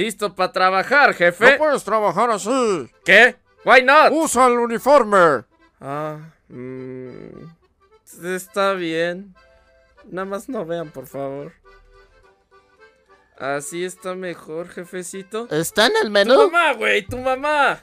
Listo para trabajar, jefe. No puedes trabajar así. ¿Qué? Why not? Usa el uniforme. Ah, mm, está bien. Nada más no vean, por favor. Así está mejor, jefecito. ¿Está en el menú? Tu mamá, güey, tu mamá.